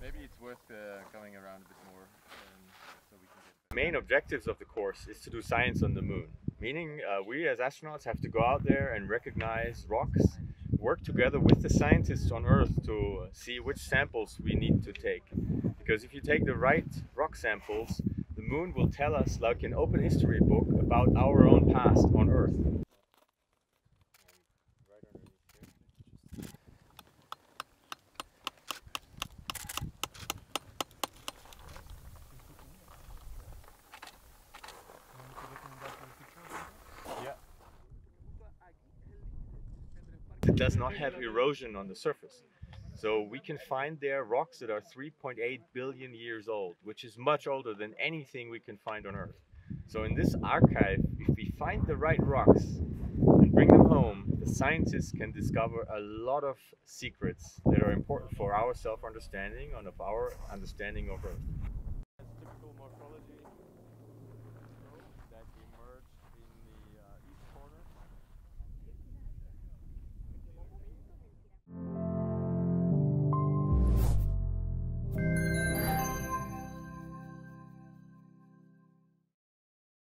Maybe it's worth uh, around a bit more um. The main objectives of the course is to do science on the moon, meaning uh, we as astronauts have to go out there and recognize rocks, work together with the scientists on Earth to see which samples we need to take. Because if you take the right rock samples, the moon will tell us, like an open history book, about our own past on Earth. Does not have erosion on the surface. So we can find there rocks that are 3.8 billion years old, which is much older than anything we can find on Earth. So in this archive, if we find the right rocks and bring them home, the scientists can discover a lot of secrets that are important for our self-understanding and of our understanding of Earth.